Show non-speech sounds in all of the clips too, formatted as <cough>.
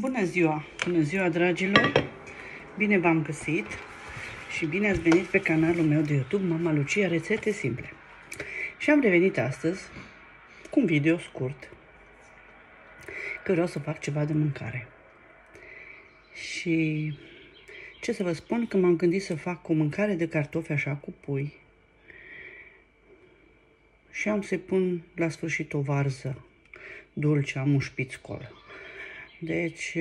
Bună ziua! Bună ziua, dragilor! Bine v-am găsit și bine ați venit pe canalul meu de YouTube Mama Lucia Rețete Simple. Și am revenit astăzi cu un video scurt că vreau să fac ceva de mâncare. Și ce să vă spun că m-am gândit să fac o mâncare de cartofi așa cu pui și am să-i pun la sfârșit o varză dulce, am un șpițcol. Deci,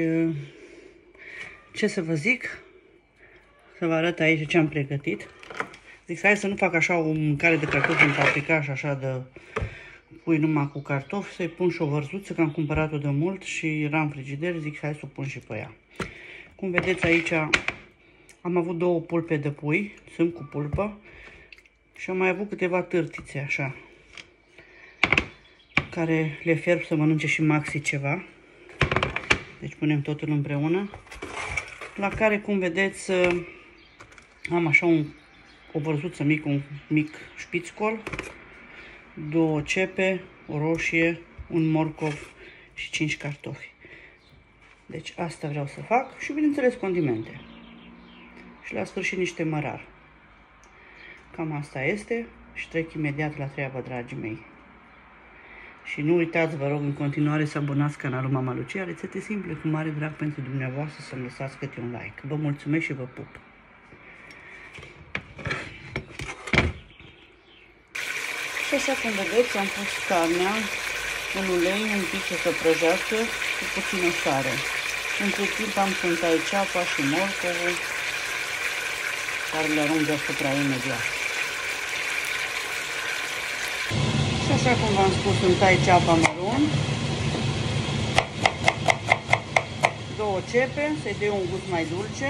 ce să vă zic? Să vă arăt aici ce am pregătit. Zic, hai să nu fac așa o mâncare de cartofi în paprikaș, așa de pui numai cu cartofi, să-i pun și o vărzuță, că am cumpărat-o de mult și era în frigider, zic, hai să o pun și pe ea. Cum vedeți aici, am avut două pulpe de pui, sunt cu pulpă, și am mai avut câteva târtițe, așa, care le fierb să mănânce și Maxi ceva. Deci punem totul împreună. La care, cum vedeți, am așa un, o vărzuță mică, un mic șpițcol, două cepe, o roșie, un morcov și 5 cartofi. Deci asta vreau să fac și, bineînțeles, condimente. Și la sfârșit niște mărar. Cam asta este și trec imediat la treabă, dragii mei. Și nu uitați, vă rog, în continuare să abonați canalul Mama Lucia, rețete simple, cu mare drag pentru dumneavoastră, să-mi lăsați câte un like. Vă mulțumesc și vă pup! Și așa cum vedeți, am pus carnea în ulei, un pic să se prăjească cu puțină sare. Între timp am cântat ceapa și morcovul, care le arunc deasupra imediat. Așa cum v-am spus, îmi tai ceapa mărunt. Două cepe, să-i dea un gust mai dulce.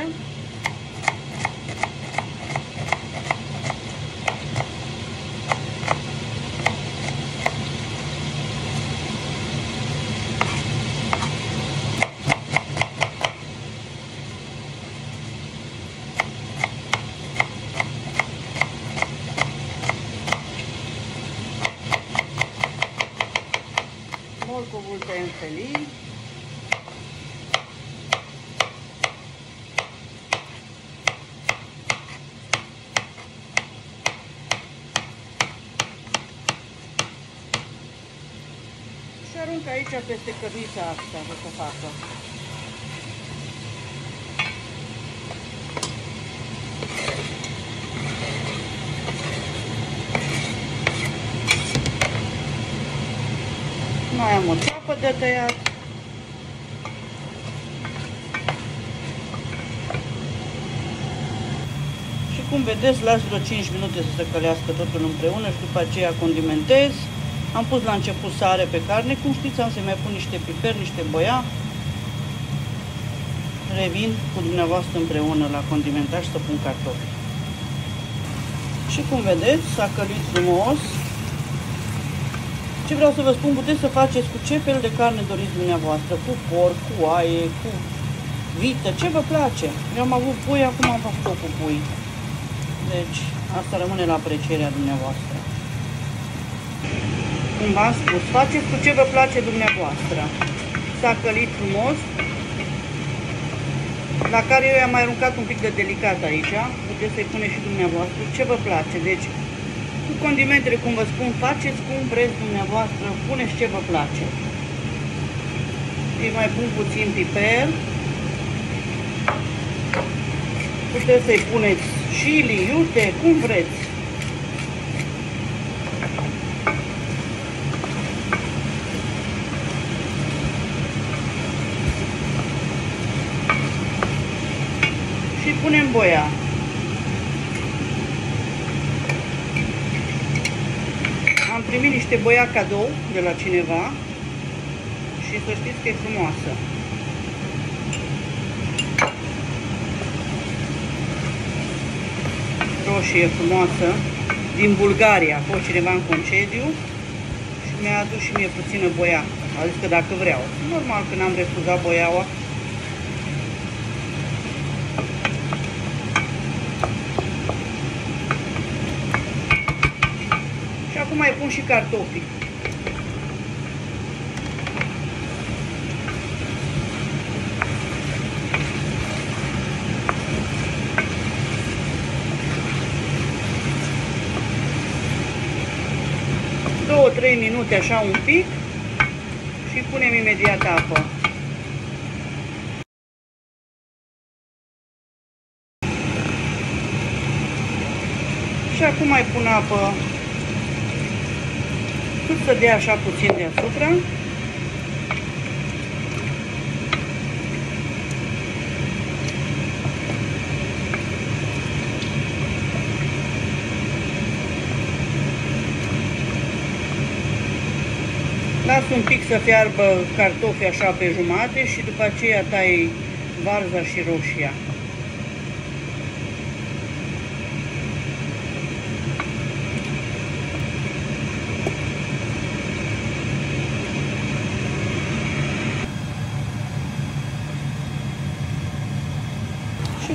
Morcovul pe înfelii. Și arunc aici peste cărnița asta o să facă. Mai am o ceapă de tăiat. Și cum vedeți, las vreo 5 minute să se călească totul împreună și după aceea condimentez. Am pus la început sare pe carne, cum știți, am să mai pun niște piper, niște boia. Revin cu dumneavoastră împreună la condimentat și să pun cartofi. Și cum vedeți, s-a călit frumos. Ce vreau să vă spun, puteți să faceți cu ce fel de carne doriți dumneavoastră, cu porc, cu oaie, cu vită, ce vă place. Eu am avut pui, acum am făcut-o cu pui. Deci, asta rămâne la aprecierea dumneavoastră. Cum v-am spus, faceți cu ce vă place dumneavoastră. S-a călit frumos, la care eu i-am mai aruncat un pic de delicat aici, puteți să-i puneți și dumneavoastră, ce vă place. Deci, cu condimentele, cum vă spun, faceți cum vreți dumneavoastră, puneți ce vă place. Îi mai pun puțin piper. Puteți să-i puneți chili, iute, cum vreți. Și punem boia. Am primit niște boia cadou de la cineva și să știți că e frumoasă. Roșie frumoasă din Bulgaria. A fost cineva în concediu și mi-a adus și mie puțină boia. A zis că dacă vreau. Normal că n-am refuzat boiaua. Acum mai pun și cartofii. Două, trei minute, așa un pic și punem imediat apă. Și acum mai pun apă cât să dea așa puțin deasupra. Las un pic să fiarbă cartofi așa pe jumate și după aceea tai varza și roșia.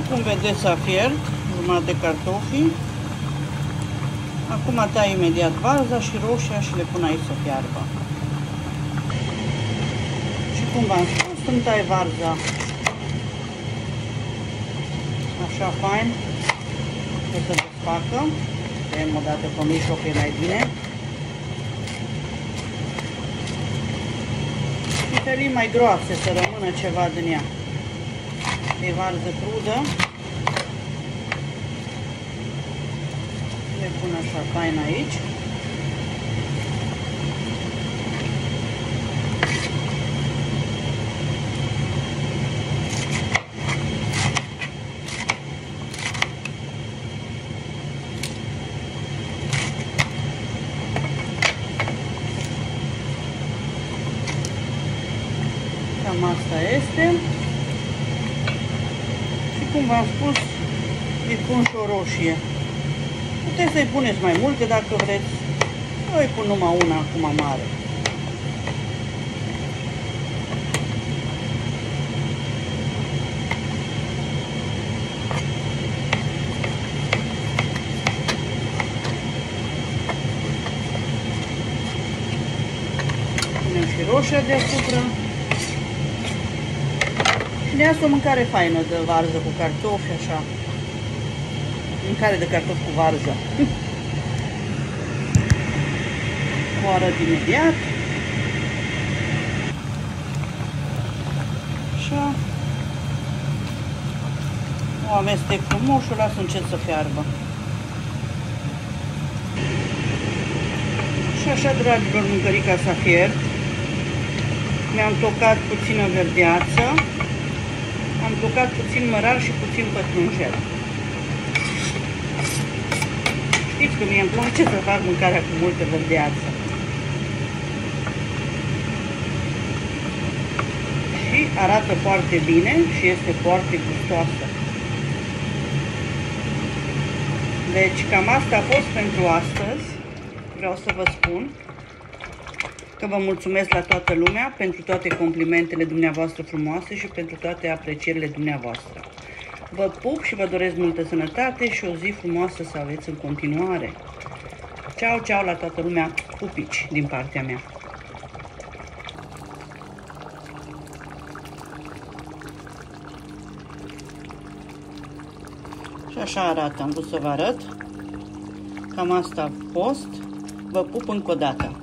Cum vedeți s-a fiert, jumătate de cartofi. Acum tai imediat varza și roșia și le pun aici să fiarbă cum v-am spus, îmi tai varza așa fain, o să desfacă, tăiem o dată pe mijloc, e mai bine. Și tării mai groase, să rămână ceva din ea. E varză crudă. Le pun așa fain aici. Cam asta este. Și cum v-am spus, îi pun și o roșie. Puteți să-i puneți mai multe dacă vreți. Eu îi pun numai una acum mare. Punem și roșia deasupra. Și de asta o mâncare faină de varză cu cartofi, așa. Mâncare de cartofi cu varză. <laughs> o arăt imediat. Așa. O amestec frumos și o las încet să fiarbă. Și așa, dragilor, mâncărica s-a fiert. Mi-am tocat puțină verdeață. Am tocat puțin mărar și puțin pătrunjel. Știți că mie îmi place să fac mâncarea cu multă verdeață. Și arată foarte bine și este foarte gustoasă. Deci cam asta a fost pentru astăzi. Vreau să vă spun că vă mulțumesc la toată lumea pentru toate complimentele dumneavoastră frumoase și pentru toate aprecierile dumneavoastră. Vă pup și vă doresc multă sănătate și o zi frumoasă să aveți în continuare. Ceau, ceau la toată lumea, pupici din partea mea. Și așa arată, am vrut să vă arăt. Cam asta a fost. Vă pup încă o dată.